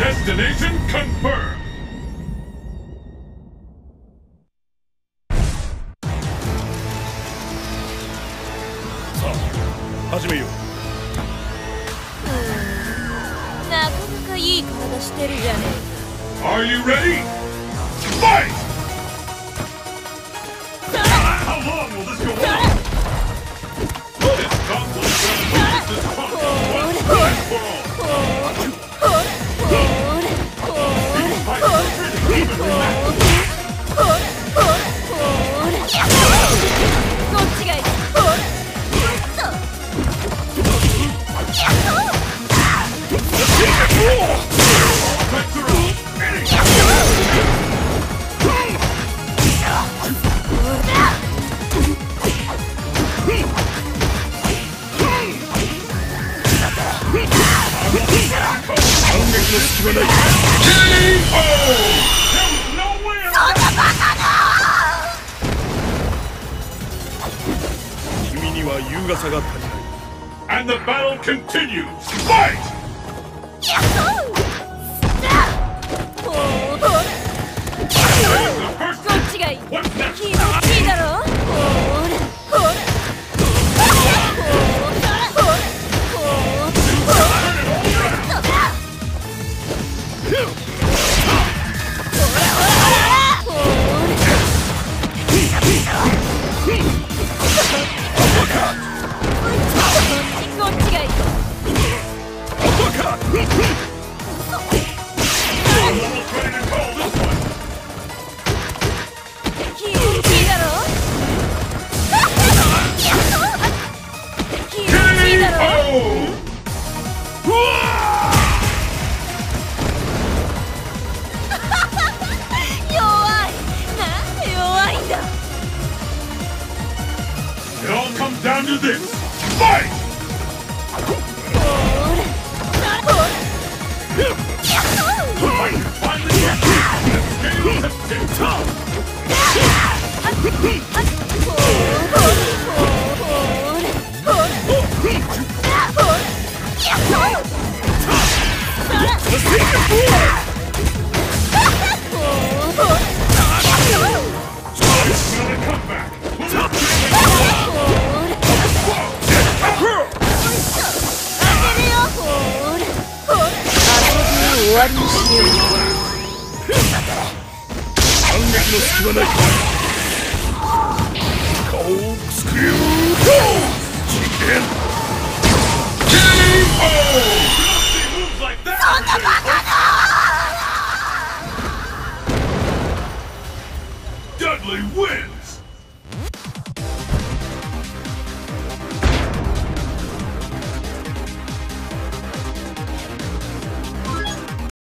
Destination confirmed! Hmm, Are you ready? Fight! How long will this go on? の隙はない KO そんなバカな君には優雅さが足りない And the battle continues! Fight! Yahoo! It all comes down to this! Fight! わりにしよう反撃の隙はない顔をくすくよ次元 KO! Dudley win!